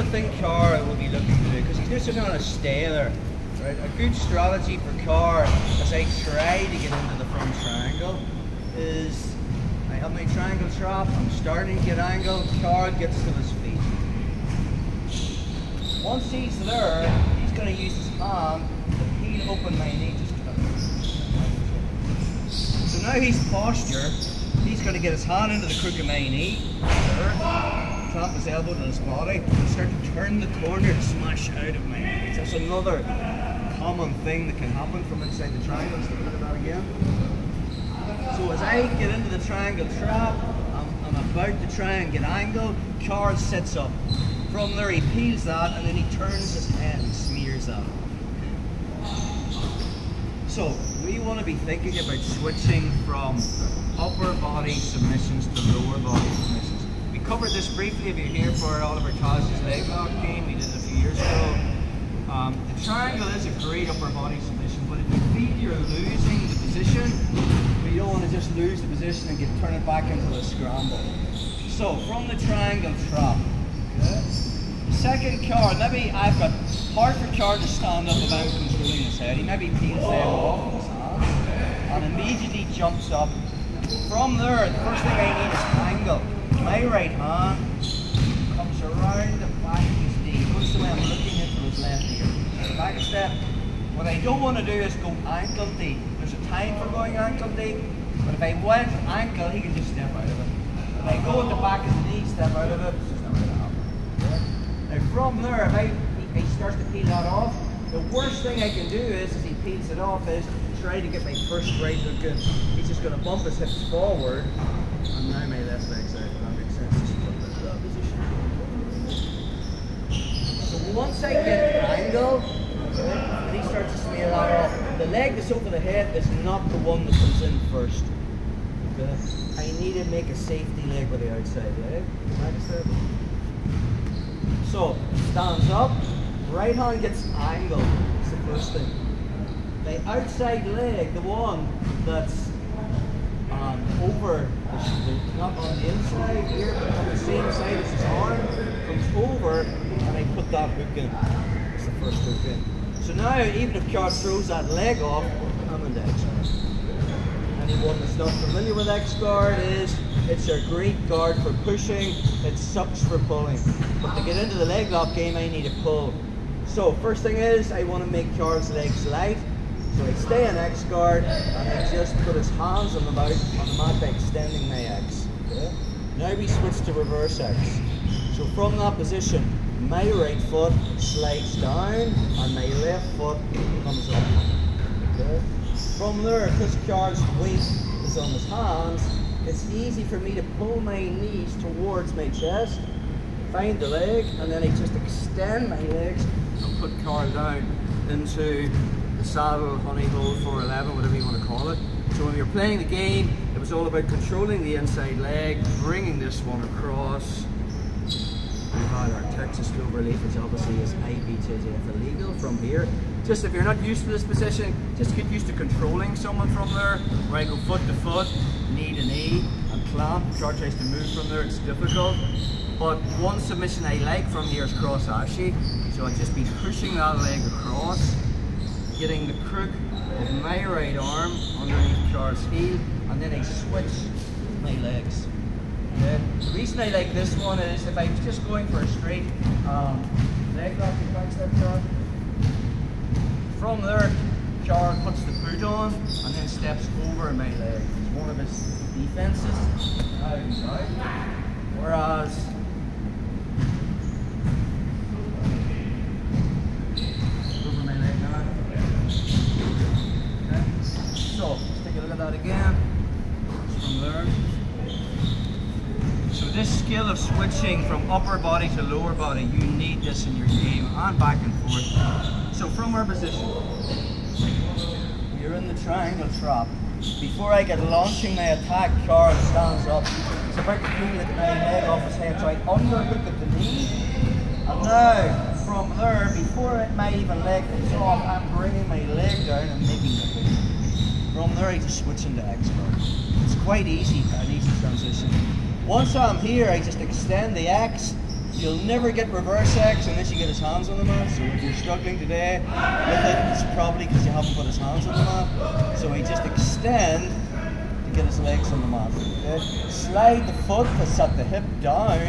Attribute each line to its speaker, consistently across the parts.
Speaker 1: other thing Carr will be looking to do, because he's just going to stay there. Right? A good strategy for Carr as I try to get into the front triangle is I have my triangle trap, I'm starting to get angle, Carr gets to his feet. Once he's there, he's going to use his hand to peel open my knee just So now he's posture, he's going to get his hand into the crook of my knee, tap his elbow to his body, and start to turn the corner to smash out of my knees. That's another common thing that can happen from inside the triangle. Let's look at that again. So as I get into the triangle trap, I'm, I'm about to try and get angle, Carl sits up. From there he peels that and then he turns his head and smears that. So we want to be thinking about switching from upper body submissions to lower body submissions. Covered this briefly if you're here for Oliver Taj's leg lock game we did it a few years ago. Um, the triangle is a great upper body submission, but if you feel you're losing the position, but you don't want to just lose the position and get turn it back into a scramble. So from the triangle trap? Second card, maybe I've got hard for card to stand up if controlling his head. He maybe peels them off his hand and immediately jumps up. From there, the first thing I need is angle. My right hand comes around the back of his knee, goes the way I'm looking into his left ear. Back step. What I don't want to do is go ankle deep. There's a time for going ankle deep, but if I went ankle, he can just step out of it. If I go at the back of the knee, step out of it, it's just not going to happen. Now from there, if I, he starts to peel that off, the worst thing I can do is, as he peels it off, is try to get my first right hook in. He's just going to bump his hips forward, So once I get the angle, and he starts to smear that off, the leg that's over the head is not the one that comes in first. Okay? I need to make a safety leg with the outside leg. So, stands up, right hand gets angled, It's the first thing. The outside leg, the one that's over, not on the inside here, but on the same side as his arm, comes over, and I put that hook in. It's the first hook in. So now, even if Kjart throws that leg off, I'm in the X-guard. Anyone that's not familiar with X-guard is it's a great guard for pushing, it sucks for pulling. But to get into the leg lock game, I need to pull. So first thing is, I want to make Charles' legs light. So I stay in X guard and I just put his hands on the mouth on the mat by extending my X. Now we switch to reverse X. So from that position, my right foot slides down and my left foot comes up. Okay? From there, because Charles' weight is on his hands, it's easy for me to pull my knees towards my chest, find the leg, and then I just extend my legs and put Carl down into the saddle, honey hole, 411, whatever you want to call it. So when you're playing the game, it was all about controlling the inside leg, bringing this one across. We've had our Texas Cloverleaf, which obviously is IBJJF illegal from here. Just if you're not used to this position, just get used to controlling someone from there, where I go foot to foot, knee to knee, and clamp. Char tries to move from there, it's difficult. But one submission I like from here is cross ashi. So I'll just be pushing that leg across, getting the crook of my right arm underneath Char's heel, and then I switch my legs. Okay? The reason I like this one is if I'm just going for a straight um, leg lock, back step Char, from there, Char puts the boot on and then steps over my leg. It's one of his defenses. Whereas over my leg now. Okay. So let's take a look at that again. From there. So this skill of switching from upper body to lower body, you need this in your game and back and forth. So from our position, you're in the triangle trap. Before I get launching my attack, Charles stands up. He's about to pull the leg off his head, so I underhook at the knee. And now, from there, before it, my even leg comes off, I'm bringing my leg down and making the hook. From there, I just switch into X guard. It's quite easy, an easy transition. Once I'm here, I just extend the X, You'll never get reverse X unless you get his hands on the mat. So if you're struggling today with it, it's probably because you haven't put his hands on the mat. So he just extend to get his legs on the mat. Okay? Slide the foot to at the hip down,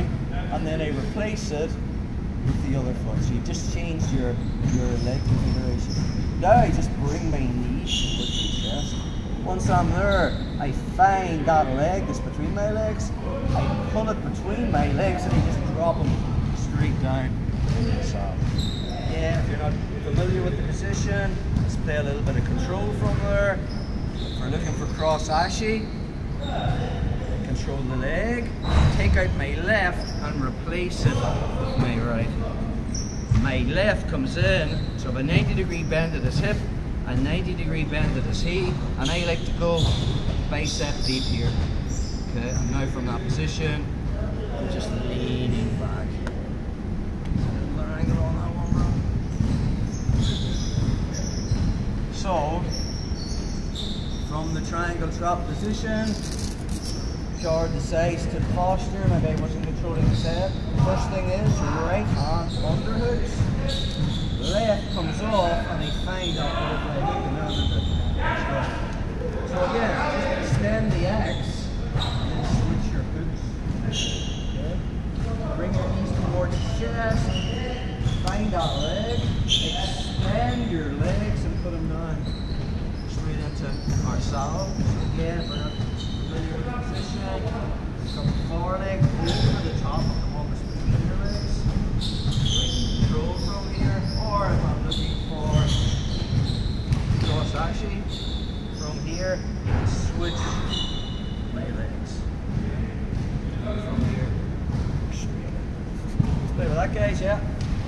Speaker 1: and then I replace it with the other foot. So you just change your your leg configuration. Now I just bring my knees towards the chest. Once I'm there, I find that leg that's between my legs. I pull it between my legs and I just drop them straight down. Yeah, if you're not familiar with the position, let's play a little bit of control from there. If we're looking for cross ashi, control the leg, take out my left and replace it with my right. My left comes in, so I have a 90 degree bend at his hip, a 90 degree bend at his heel, and I like to go bicep deep here. Okay, and now from that position, I'm just leaning back. So, from the triangle trap position, guard the size to posture, maybe I wasn't controlling the set. First thing is right hand underhooks, left comes off and I find that butterfly hook and now the So again, just extend the X and switch your hooks. Okay? Bring your knees towards the chest, find that leg, extend your legs and put them down straight into our saddle. So again, we're not forward leg over the top of the pelvis between your legs. Bring control from